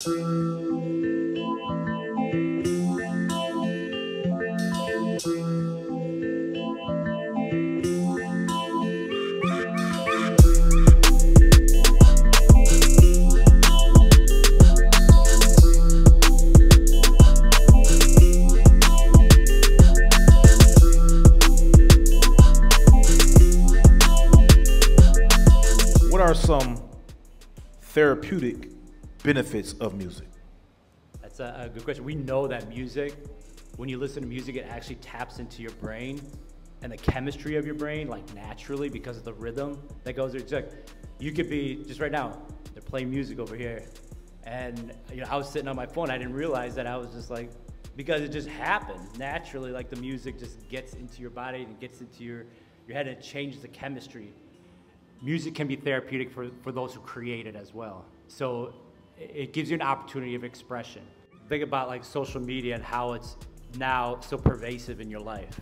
What are some therapeutic benefits of music? That's a, a good question. We know that music, when you listen to music, it actually taps into your brain and the chemistry of your brain, like naturally, because of the rhythm that goes there. It's like, you could be just right now. They're playing music over here, and you know, I was sitting on my phone. I didn't realize that I was just like, because it just happens naturally. Like the music just gets into your body and gets into your your head, and it changes the chemistry music can be therapeutic for, for those who create it as well. So it gives you an opportunity of expression. Think about like social media and how it's now so pervasive in your life.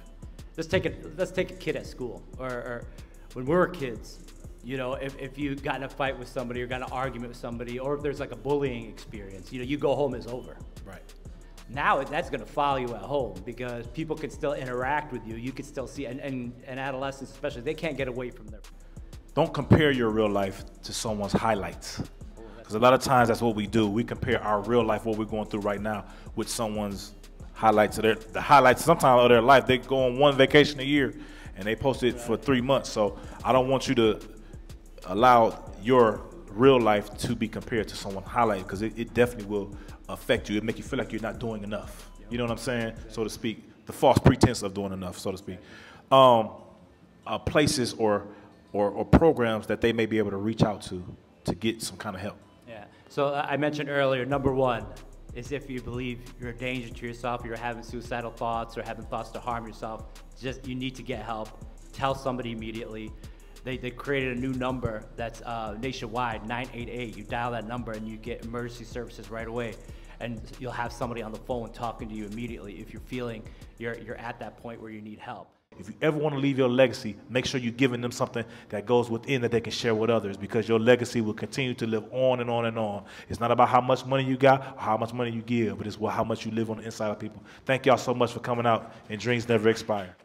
Let's take a, let's take a kid at school or, or when we were kids, you know, if, if you got in a fight with somebody or got in an argument with somebody, or if there's like a bullying experience, you know, you go home, it's over. Right. Now that's going to follow you at home because people can still interact with you. You can still see, and, and, and adolescents especially, they can't get away from their Don't compare your real life to someone's highlights. Because a lot of times that's what we do. We compare our real life, what we're going through right now, with someone's highlights of their the highlights sometimes of their life. They go on one vacation a year and they post it for three months. So I don't want you to allow your real life to be compared to someone's highlight because it, it definitely will affect you. It make you feel like you're not doing enough. You know what I'm saying? So to speak. The false pretense of doing enough, so to speak. Um, uh, places or, or or programs that they may be able to reach out to to get some kind of help. So uh, I mentioned earlier, number one is if you believe you're a danger to yourself, you're having suicidal thoughts or having thoughts to harm yourself, just you need to get help. Tell somebody immediately. They, they created a new number that's uh, nationwide, 988. You dial that number and you get emergency services right away. And you'll have somebody on the phone talking to you immediately if you're feeling you're, you're at that point where you need help. If you ever want to leave your legacy, make sure you're giving them something that goes within that they can share with others because your legacy will continue to live on and on and on. It's not about how much money you got or how much money you give, but it's how much you live on the inside of people. Thank y'all so much for coming out, and dreams never expire.